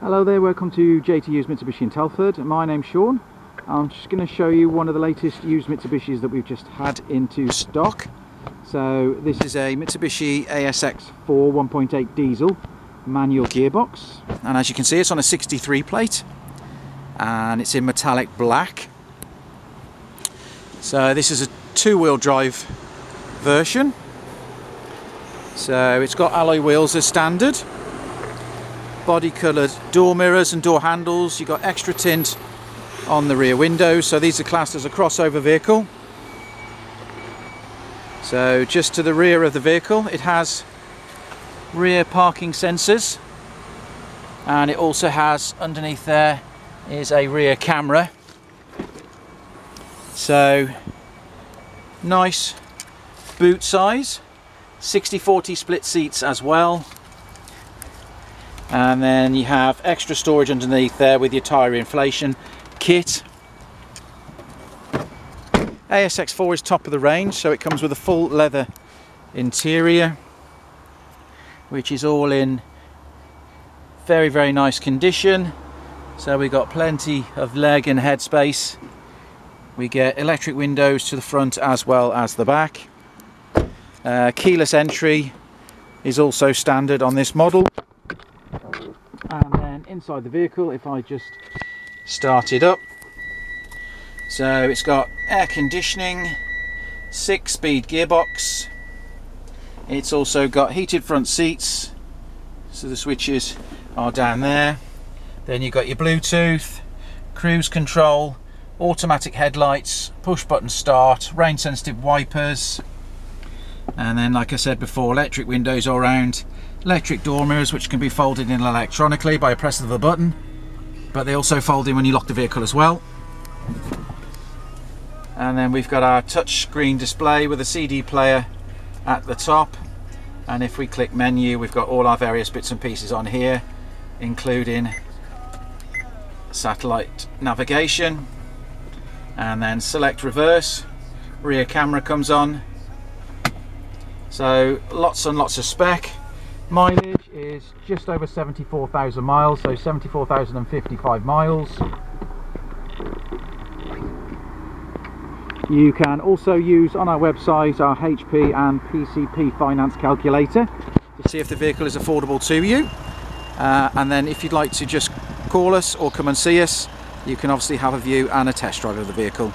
Hello there, welcome to JT Hughes Mitsubishi in Telford. My name's Sean. I'm just going to show you one of the latest used Mitsubishis that we've just had into stock. So this is a Mitsubishi ASX 4 1.8 diesel manual gearbox and as you can see it's on a 63 plate and it's in metallic black. So this is a two-wheel drive version. So it's got alloy wheels as standard body coloured door mirrors and door handles. You've got extra tint on the rear windows. So these are classed as a crossover vehicle. So just to the rear of the vehicle it has rear parking sensors and it also has underneath there is a rear camera. So nice boot size 60-40 split seats as well and then you have extra storage underneath there with your tyre inflation kit. ASX4 is top of the range so it comes with a full leather interior which is all in very very nice condition. So we've got plenty of leg and head space we get electric windows to the front as well as the back. Uh, keyless entry is also standard on this model inside the vehicle if I just start it up. So it's got air conditioning six speed gearbox. It's also got heated front seats. So the switches are down there. Then you've got your Bluetooth cruise control automatic headlights push button start rain sensitive wipers. And then like I said before electric windows all around electric door mirrors which can be folded in electronically by a press of a button but they also fold in when you lock the vehicle as well. And then we've got our touch screen display with a CD player at the top. And if we click menu we've got all our various bits and pieces on here including satellite navigation. And then select reverse rear camera comes on. So lots and lots of spec mileage is just over 74,000 miles so 74,055 miles. You can also use on our website our HP and PCP finance calculator to see if the vehicle is affordable to you. Uh, and then if you'd like to just call us or come and see us you can obviously have a view and a test drive of the vehicle